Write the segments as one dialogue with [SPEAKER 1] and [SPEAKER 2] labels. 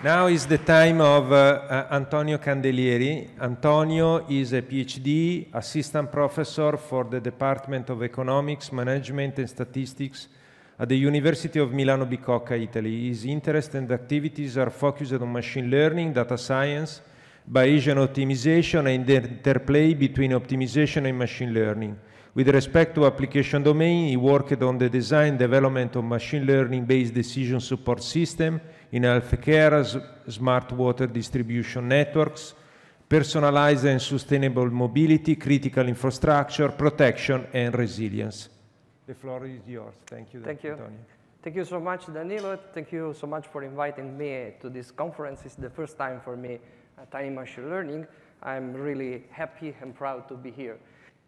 [SPEAKER 1] Now is the time of uh, uh, Antonio Candelieri. Antonio is a PhD assistant professor for the Department of Economics, Management and Statistics at the University of Milano Bicocca, Italy. His interests and activities are focused on machine learning, data science, Bayesian optimization, and the interplay between optimization and machine learning. With respect to application domain, he worked on the design development of machine learning-based decision support system in healthcare, smart water distribution networks, personalized and sustainable mobility, critical infrastructure, protection, and resilience. The floor is yours. Thank you.
[SPEAKER 2] Thank you. Antonio. Thank you so much, Danilo. Thank you so much for inviting me to this conference. It's the first time for me at Tiny Machine Learning. I'm really happy and proud to be here.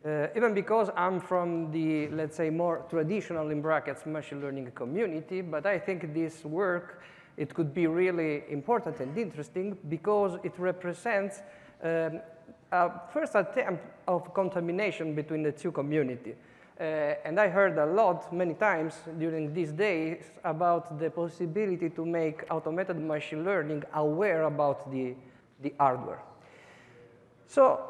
[SPEAKER 2] Uh, even because I'm from the, let's say, more traditional, in brackets, machine learning community, but I think this work, it could be really important and interesting because it represents um, a first attempt of contamination between the two communities. Uh, and I heard a lot, many times during these days, about the possibility to make automated machine learning aware about the, the hardware. So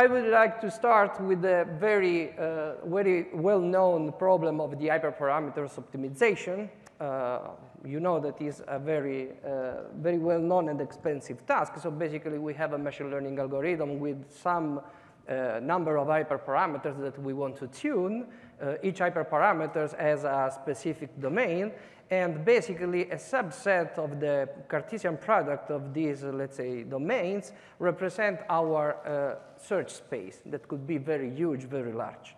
[SPEAKER 2] I would like to start with a very, uh, very well-known problem of the hyperparameters optimization. Uh, you know that is a very, uh, very well-known and expensive task. So basically, we have a machine learning algorithm with some uh, number of hyperparameters that we want to tune. Uh, each hyperparameter has a specific domain, and basically, a subset of the Cartesian product of these, let's say, domains represent our uh, search space that could be very huge, very large.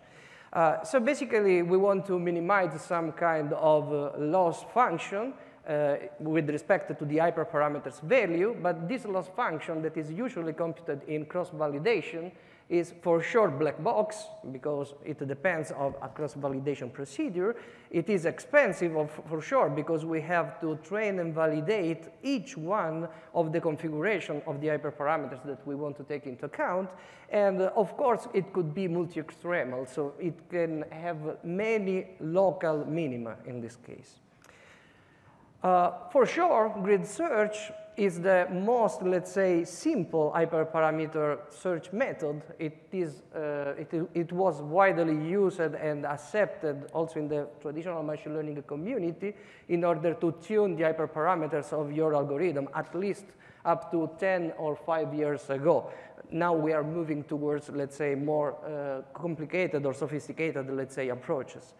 [SPEAKER 2] Uh, so basically, we want to minimize some kind of uh, loss function uh, with respect to the hyperparameters value, but this loss function that is usually computed in cross-validation is for sure black box because it depends on a cross-validation procedure. It is expensive of, for sure because we have to train and validate each one of the configuration of the hyperparameters that we want to take into account. And uh, of course, it could be multi-extremal, so it can have many local minima in this case. Uh, for sure, grid search is the most, let's say, simple hyperparameter search method. It, is, uh, it, it was widely used and accepted also in the traditional machine learning community in order to tune the hyperparameters of your algorithm, at least up to 10 or 5 years ago. Now we are moving towards, let's say, more uh, complicated or sophisticated, let's say, approaches.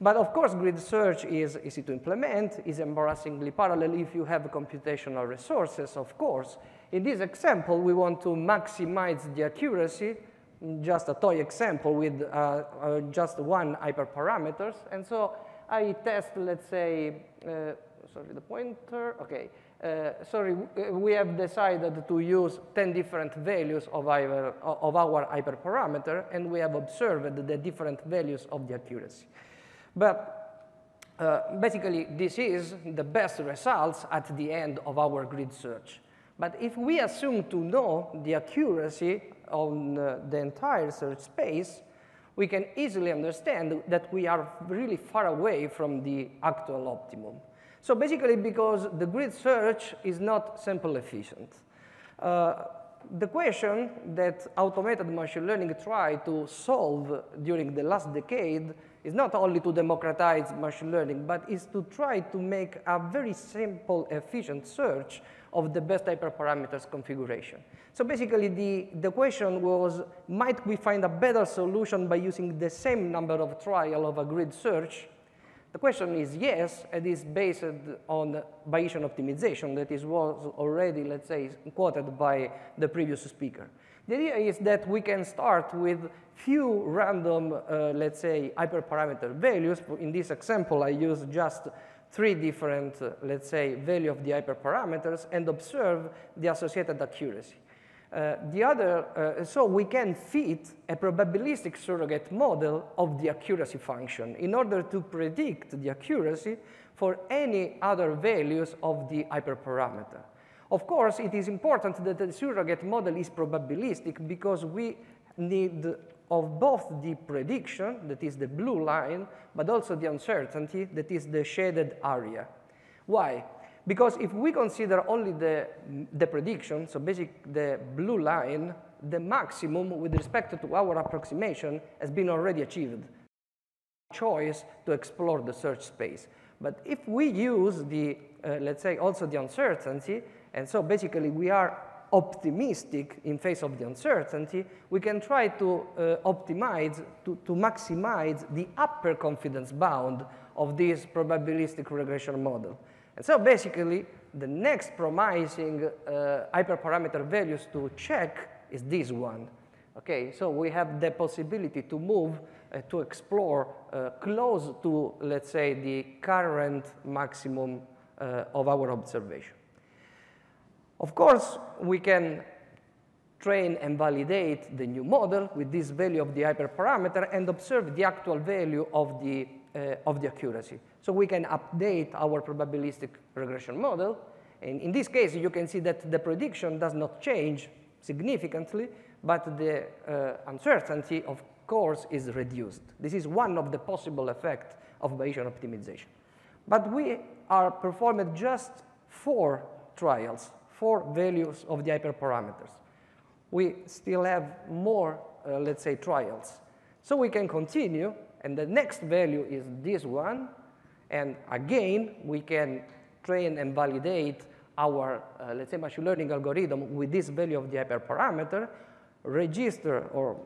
[SPEAKER 2] But of course, grid search is easy to implement, is embarrassingly parallel if you have computational resources, of course. In this example, we want to maximize the accuracy, just a toy example with uh, uh, just one hyperparameters. And so I test, let's say, uh, sorry, the pointer, okay. Uh, sorry, we have decided to use 10 different values of our, of our hyperparameter, and we have observed the different values of the accuracy. But uh, basically, this is the best results at the end of our grid search. But if we assume to know the accuracy on uh, the entire search space, we can easily understand that we are really far away from the actual optimum. So basically, because the grid search is not sample efficient. Uh, the question that automated machine learning tried to solve during the last decade is not only to democratize machine learning, but is to try to make a very simple, efficient search of the best hyperparameters configuration. So basically, the, the question was, might we find a better solution by using the same number of trial of a grid search? The question is yes, and is based on Bayesian optimization that is was already, let's say, quoted by the previous speaker. The idea is that we can start with few random, uh, let's say, hyperparameter values. In this example, I use just three different, uh, let's say, value of the hyperparameters and observe the associated accuracy. Uh, the other, uh, so we can fit a probabilistic surrogate model of the accuracy function in order to predict the accuracy for any other values of the hyperparameter. Of course, it is important that the surrogate model is probabilistic because we need of both the prediction, that is the blue line, but also the uncertainty, that is the shaded area. Why? Because if we consider only the, the prediction, so basically the blue line, the maximum with respect to our approximation has been already achieved. Choice to explore the search space. But if we use the, uh, let's say, also the uncertainty, and so basically we are optimistic in face of the uncertainty, we can try to uh, optimize, to, to maximize the upper confidence bound of this probabilistic regression model. And so basically, the next promising uh, hyperparameter values to check is this one. Okay, so we have the possibility to move uh, to explore uh, close to, let's say, the current maximum uh, of our observation. Of course, we can train and validate the new model with this value of the hyperparameter and observe the actual value of the, uh, of the accuracy. So we can update our probabilistic regression model. And in this case, you can see that the prediction does not change significantly, but the uh, uncertainty, of course, is reduced. This is one of the possible effects of Bayesian optimization. But we are performed just four trials four values of the hyperparameters. We still have more, uh, let's say, trials. So we can continue, and the next value is this one. And again, we can train and validate our, uh, let's say, machine learning algorithm with this value of the hyperparameter, register or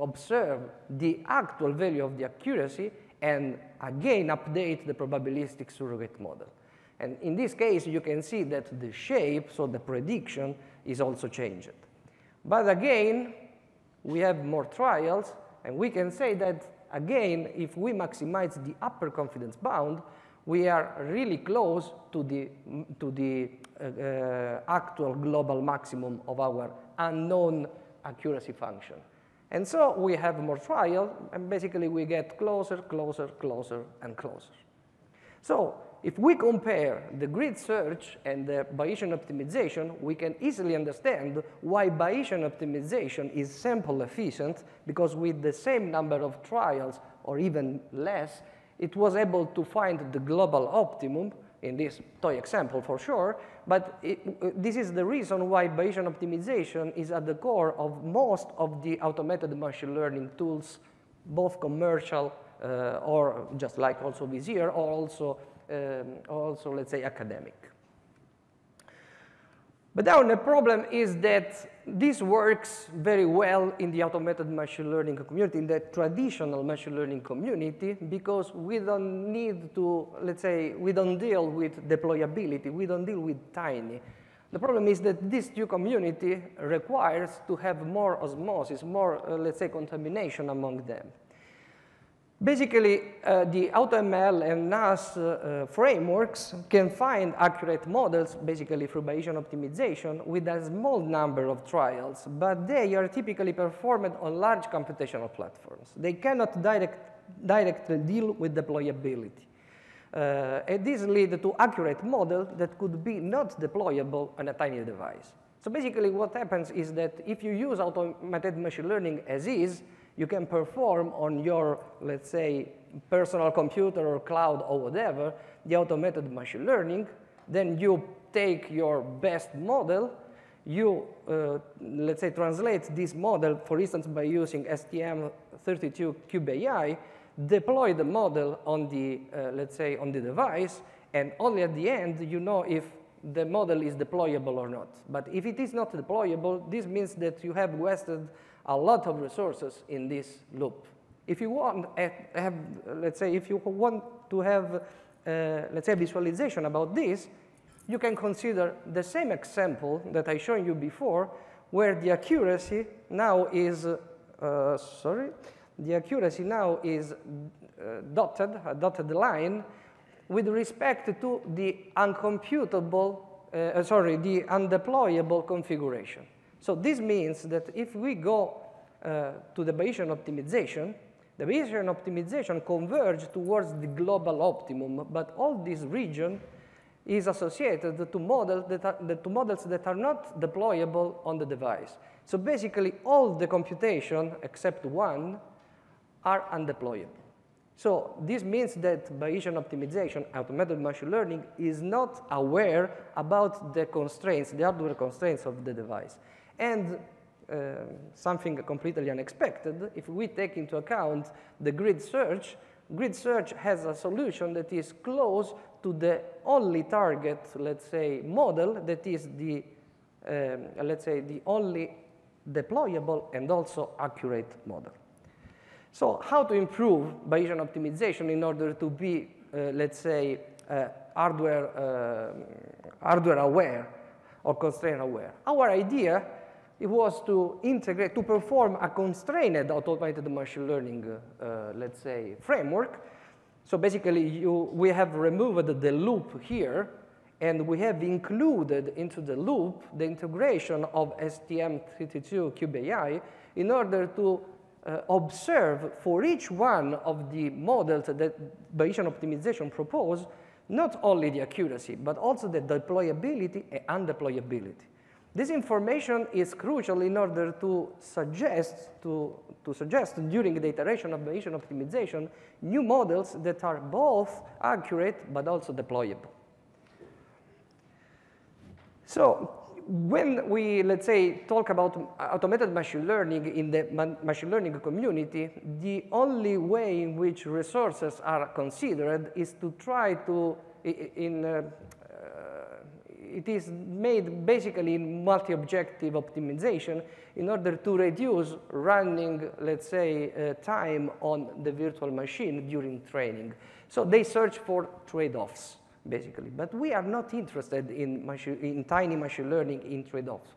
[SPEAKER 2] observe the actual value of the accuracy, and again update the probabilistic surrogate model. And in this case, you can see that the shape, so the prediction, is also changed. But again, we have more trials, and we can say that, again, if we maximize the upper confidence bound, we are really close to the, to the uh, uh, actual global maximum of our unknown accuracy function. And so we have more trials, and basically we get closer, closer, closer, and closer. So if we compare the grid search and the Bayesian optimization, we can easily understand why Bayesian optimization is sample efficient, because with the same number of trials, or even less, it was able to find the global optimum, in this toy example for sure, but it, this is the reason why Bayesian optimization is at the core of most of the automated machine learning tools, both commercial uh, or just like also Vizier, or also also, let's say, academic. But now the problem is that this works very well in the automated machine learning community, in the traditional machine learning community, because we don't need to, let's say, we don't deal with deployability, we don't deal with tiny. The problem is that this new community requires to have more osmosis, more, uh, let's say, contamination among them. Basically, uh, the AutoML and NAS uh, frameworks can find accurate models, basically through Bayesian optimization, with a small number of trials, but they are typically performed on large computational platforms. They cannot direct, directly deal with deployability. Uh, and this leads to accurate models that could be not deployable on a tiny device. So basically what happens is that if you use automated machine learning as is, you can perform on your, let's say, personal computer or cloud or whatever, the automated machine learning. Then you take your best model, you, uh, let's say, translate this model, for instance, by using STM32CubeAI, deploy the model on the, uh, let's say, on the device, and only at the end you know if the model is deployable or not. But if it is not deployable, this means that you have wasted a lot of resources in this loop. If you want have, let's say, if you want to have, uh, let's say, visualization about this, you can consider the same example that I showed you before, where the accuracy now is, uh, sorry, the accuracy now is uh, dotted, a dotted line, with respect to the uncomputable, uh, sorry, the undeployable configuration. So this means that if we go uh, to the Bayesian optimization, the Bayesian optimization converge towards the global optimum, but all this region is associated to, models that are, to models that are not deployable on the device. So basically, all the computation, except one, are undeployable. So this means that Bayesian optimization, automated machine learning, is not aware about the constraints, the hardware constraints of the device. And uh, something completely unexpected, if we take into account the grid search, grid search has a solution that is close to the only target, let's say, model that is the, um, let's say, the only deployable and also accurate model. So how to improve Bayesian optimization in order to be, uh, let's say, uh, hardware, uh, hardware aware or constraint aware? Our idea it was to integrate, to perform a constrained automated machine learning, uh, let's say, framework. So basically, you, we have removed the loop here, and we have included into the loop the integration of STM32 Cube AI in order to uh, observe for each one of the models that Bayesian optimization propose, not only the accuracy, but also the deployability and undeployability. This information is crucial in order to suggest, to, to suggest during the iteration of Bayesian optimization new models that are both accurate but also deployable. So when we, let's say, talk about automated machine learning in the machine learning community, the only way in which resources are considered is to try to, in, uh, it is made basically in multi-objective optimization in order to reduce running, let's say, uh, time on the virtual machine during training. So they search for trade-offs basically. But we are not interested in, in tiny machine learning in trade-offs.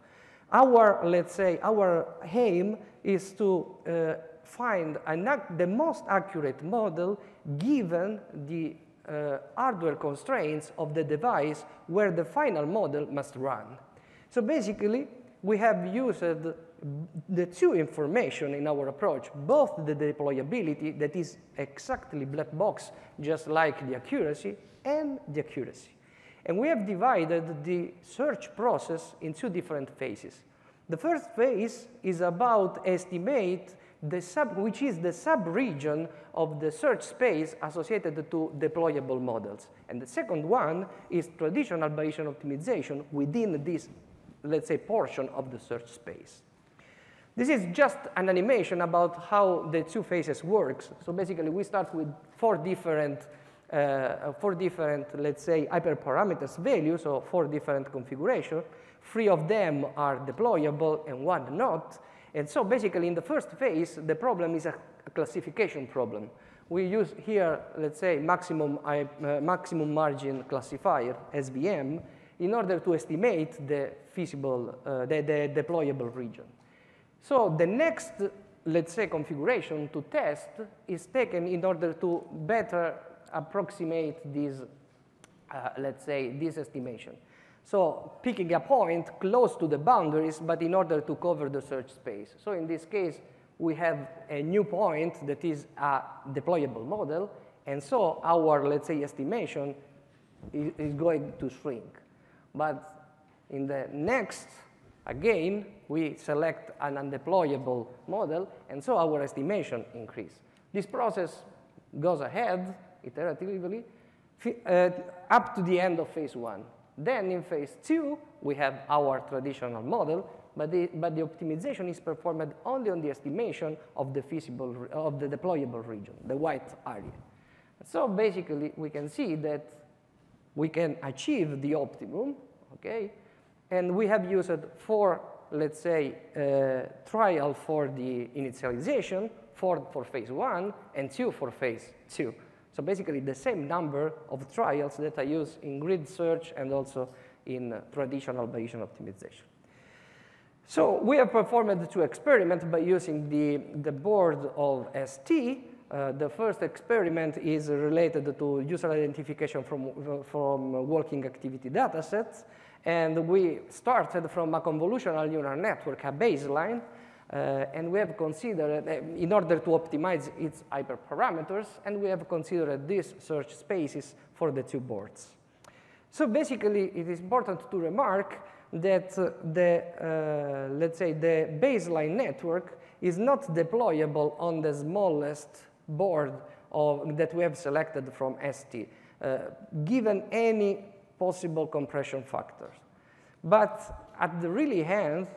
[SPEAKER 2] Our, let's say, our aim is to uh, find the most accurate model given the uh, hardware constraints of the device where the final model must run. So basically, we have used the two information in our approach, both the deployability that is exactly black box, just like the accuracy, and the accuracy. And we have divided the search process in two different phases. The first phase is about estimate the sub, which is the sub-region of the search space associated to deployable models. And the second one is traditional Bayesian optimization within this, let's say, portion of the search space. This is just an animation about how the two phases works. So basically, we start with four different uh, four different, let's say, hyperparameters values, or four different configurations. Three of them are deployable and one not. And so basically in the first phase, the problem is a, a classification problem. We use here, let's say, maximum, uh, maximum margin classifier, SVM, in order to estimate the feasible, uh, the, the deployable region. So the next, let's say, configuration to test is taken in order to better approximate this, uh, let's say, this estimation. So picking a point close to the boundaries, but in order to cover the search space. So in this case, we have a new point that is a deployable model, and so our, let's say, estimation is, is going to shrink. But in the next, again, we select an undeployable model, and so our estimation increase. This process goes ahead iteratively uh, up to the end of phase one. Then in phase two, we have our traditional model, but the, but the optimization is performed only on the estimation of the feasible, of the deployable region, the white area. So basically, we can see that we can achieve the optimum, okay? And we have used four, let's say, uh, trial for the initialization, four for phase one, and two for phase two. So basically the same number of trials that I use in grid search and also in traditional Bayesian optimization. So we have performed two experiments by using the, the board of ST. Uh, the first experiment is related to user identification from, from walking activity datasets. And we started from a convolutional neural network, a baseline, uh, and we have considered, uh, in order to optimize its hyperparameters, and we have considered these search spaces for the two boards. So basically, it is important to remark that uh, the, uh, let's say, the baseline network is not deployable on the smallest board of, that we have selected from ST, uh, given any possible compression factors. But at the really end,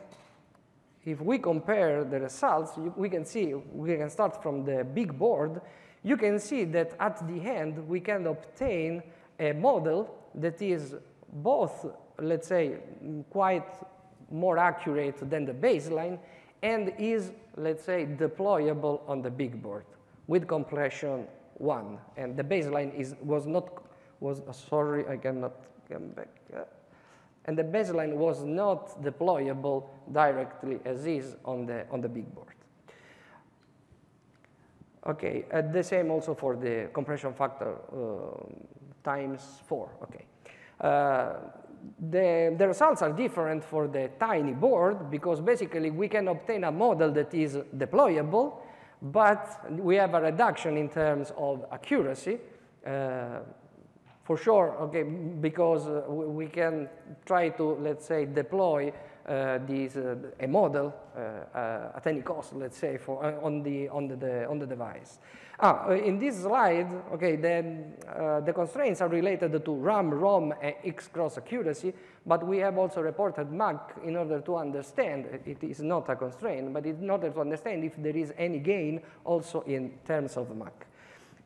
[SPEAKER 2] if we compare the results, we can see, we can start from the big board, you can see that at the end we can obtain a model that is both, let's say, quite more accurate than the baseline and is, let's say, deployable on the big board with compression one. And the baseline is, was not, was, uh, sorry, I cannot come back. Uh, and the baseline was not deployable directly as is on the, on the big board. Okay, uh, the same also for the compression factor uh, times four, okay. Uh, the, the results are different for the tiny board because basically we can obtain a model that is deployable, but we have a reduction in terms of accuracy. Uh, for sure, okay, because uh, we can try to, let's say, deploy uh, uh, a model uh, uh, at any cost, let's say, for, uh, on, the, on, the, on the device. Ah, in this slide, okay, then the constraints are related to RAM, ROM, and X cross accuracy, but we have also reported MAC in order to understand, it is not a constraint, but in order to understand if there is any gain also in terms of MAC.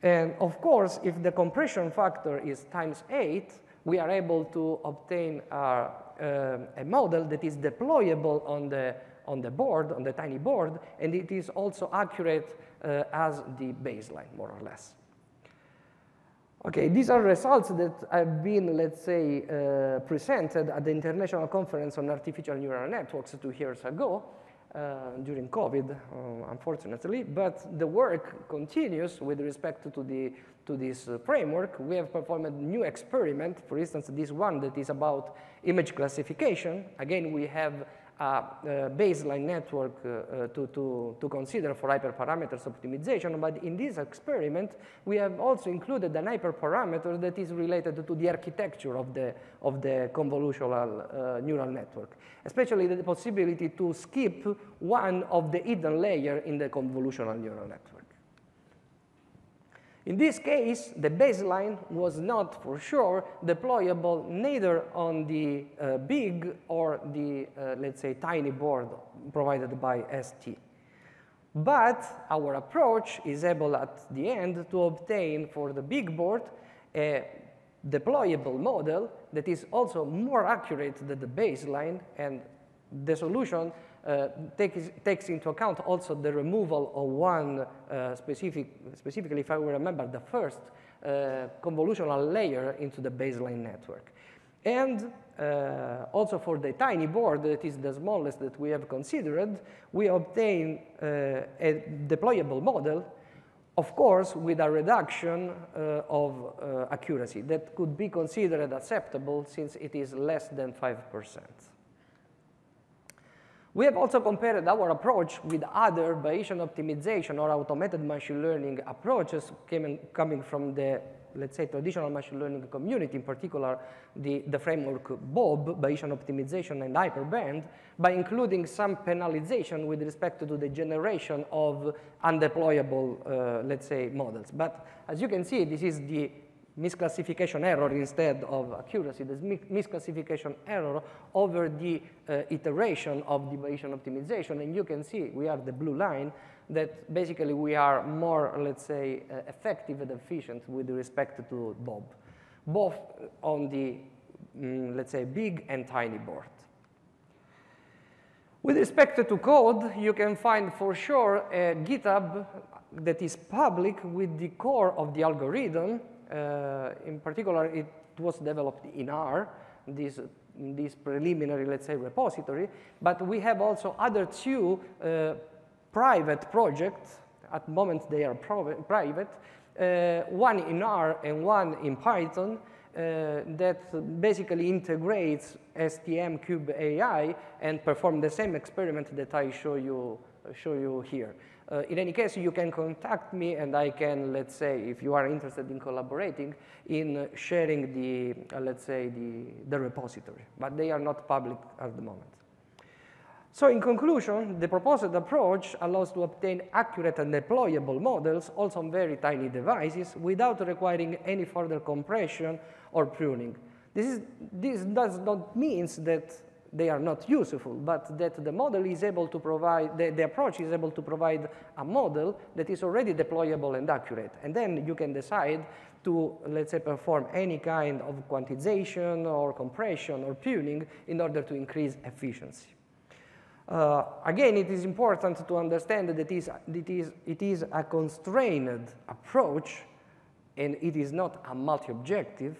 [SPEAKER 2] And of course, if the compression factor is times 8, we are able to obtain uh, a model that is deployable on the, on the board, on the tiny board, and it is also accurate uh, as the baseline, more or less. Okay, these are results that have been, let's say, uh, presented at the International Conference on Artificial Neural Networks two years ago. Uh, during COVID, uh, unfortunately, but the work continues with respect to, the, to this uh, framework. We have performed a new experiment, for instance, this one that is about image classification. Again, we have baseline network uh, to, to, to consider for hyperparameters optimization, but in this experiment, we have also included an hyperparameter that is related to the architecture of the, of the convolutional uh, neural network, especially the possibility to skip one of the hidden layer in the convolutional neural network. In this case, the baseline was not for sure deployable neither on the uh, big or the, uh, let's say, tiny board provided by ST. But our approach is able at the end to obtain for the big board a deployable model that is also more accurate than the baseline and the solution uh, takes, takes into account also the removal of one uh, specific, specifically if I remember the first uh, convolutional layer into the baseline network. And uh, also for the tiny board, that is the smallest that we have considered, we obtain uh, a deployable model, of course, with a reduction uh, of accuracy that could be considered acceptable since it is less than 5%. We have also compared our approach with other Bayesian optimization or automated machine learning approaches coming, from the, let's say, traditional machine learning community, in particular the, the framework BOHB, Bayesian optimization and hyperband, by including some penalization with respect to the generation of undeployable, uh, let's say, models. But as you can see, this is the misclassification error instead of accuracy, the misclassification error over the uh, iteration of the Bayesian optimization. And you can see we are the blue line that basically we are more, let's say, uh, effective and efficient with respect to BOHB, both on the, mm, let's say, big and tiny board. With respect to code, you can find for sure a GitHub that is public with the core of the algorithm in particular, it was developed in R, this, this preliminary, let's say, repository. But we have also other two uh, private projects. At the moment, they are private. Uh, one in R and one in Python. Uh, that basically integrates STM Cube AI and perform the same experiment that I show you, show you here. Uh, in any case, you can contact me and I can, let's say, if you are interested in collaborating, in sharing the, uh, let's say, the, the repository. But they are not public at the moment. So in conclusion, the proposed approach allows to obtain accurate and deployable models, also on very tiny devices, without requiring any further compression or pruning. This, is, this does not mean that they are not useful, but that the model is able to provide, the, the approach is able to provide a model that is already deployable and accurate. And then you can decide to, let's say, perform any kind of quantization or compression or tuning in order to increase efficiency. Uh, again, it is important to understand that it is, it, is, it is a constrained approach and it is not a multi-objective.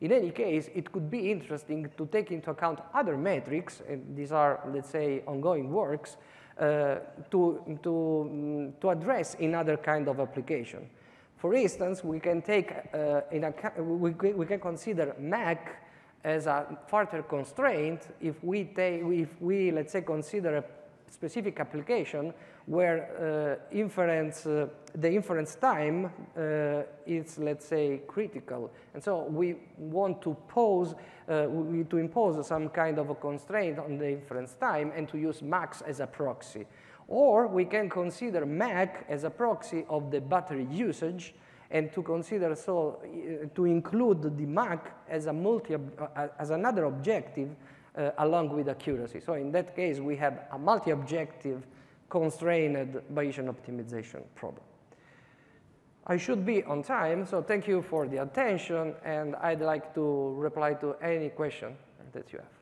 [SPEAKER 2] In any case, it could be interesting to take into account other metrics, and these are, let's say, ongoing works, uh, to, to, um, to address in other kind of application. For instance, we can take uh, in a, we, we can consider MAC as a further constraint if we, take, if we let's say, consider a specific application where uh, inference, uh, the inference time uh, is, let's say, critical. And so we want to pose, uh, we, to impose some kind of a constraint on the inference time and to use MACs as a proxy. Or we can consider MAC as a proxy of the battery usage and to consider so uh, to include the MAC as a multi uh, as another objective uh, along with accuracy. So in that case, we have a multi-objective constrained Bayesian optimization problem. I should be on time, so thank you for the attention, and I'd like to reply to any question that you have.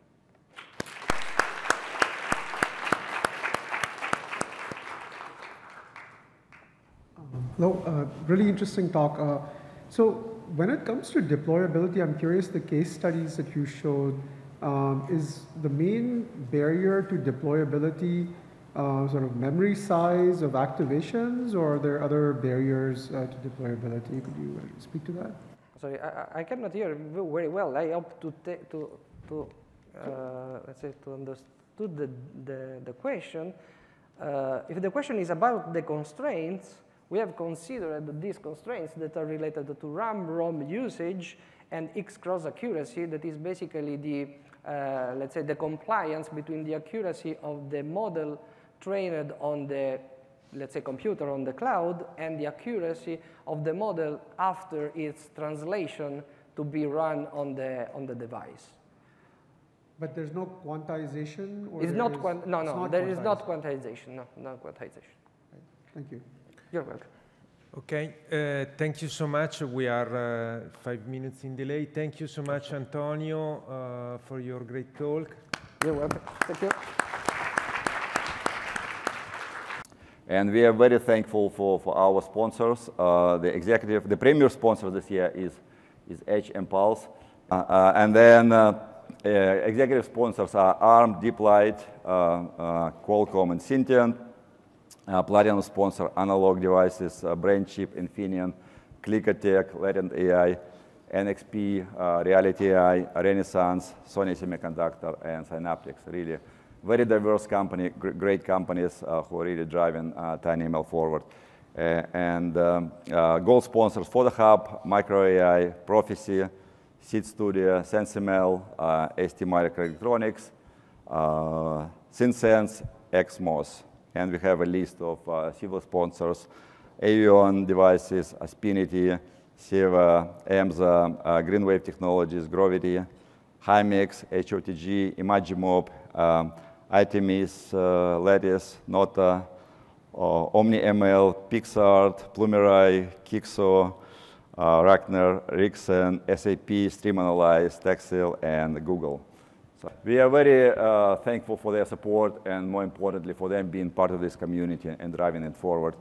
[SPEAKER 3] Hello, uh, really interesting talk. Uh, so when it comes to deployability, I'm curious the case studies that you showed, um, is the main barrier to deployability uh, sort of memory size of activations or are there other barriers uh, to deployability? Could you uh, speak to that?
[SPEAKER 2] Sorry, I, I cannot hear very well. I hope to, to, to uh, let's say, to understood the, the, the question. if the question is about the constraints, we have considered these constraints that are related to RAM, ROM usage, and X cross accuracy, that is basically the, uh, let's say, the compliance between the accuracy of the model trained on the, let's say, computer on the cloud and the accuracy of the model after its translation to be run on the, on the device.
[SPEAKER 3] But there's no quantization?
[SPEAKER 2] it's not, is, no, no, there is not quantization, no, no quantization.
[SPEAKER 3] Right. Thank you.
[SPEAKER 2] You're welcome.
[SPEAKER 1] Okay, uh, thank you so much. We are uh, five minutes in delay. Thank you so much, Antonio, uh, for your great talk.
[SPEAKER 2] You're welcome. Thank you.
[SPEAKER 4] And we are very thankful for, for our sponsors. Uh, the executive, the premier sponsor this year is, is Edge Impulse. Uh, uh, and then executive sponsors are ARM, Deeplite, Qualcomm, and Syntiant. Uh, Platinum sponsor analog devices, uh, BrainChip, Infineon, Clickertech, Latent AI, NXP, uh, Reality AI, Renesas, Sony Semiconductor, and Synaptics. Really very diverse company, gr great companies uh, who are really driving uh, TinyML forward. Uh, and um, gold sponsors for the Hub, Micro AI, Prophesee, Seeed Studio, SensiML, ST Microelectronics, uh, SynSense, XMOS and we have a list of uh, civil sponsors, Avion Devices, Aspinity, CEVA, EMSA, uh, Greenwave Technologies, Grovety, Himax, HOTG, Imagimob, um, ITMIS, uh, Lattice, Nota, uh, OmniML, PixArt, Plumerai, Qeexo, uh, Rachner, Rixen, SAP, StreamAnalyze, Texil, and Google. We are very uh, thankful for their support and more importantly for them being part of this community and driving it forward.